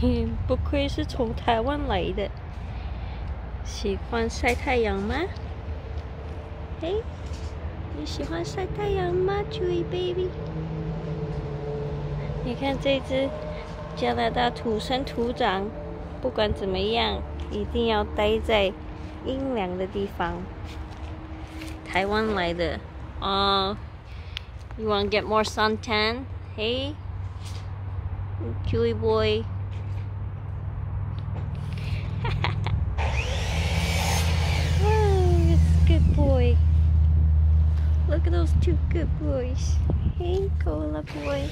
不愧是从台湾来的，喜欢晒太阳吗？嘿，你喜欢晒太阳吗，Chewy baby？你看这只加拿大土生土长，不管怎么样，一定要待在阴凉的地方。台湾来的啊，You want get more suntan? Hey, Chewy boy. Those two good boys. Hey, Cola boy.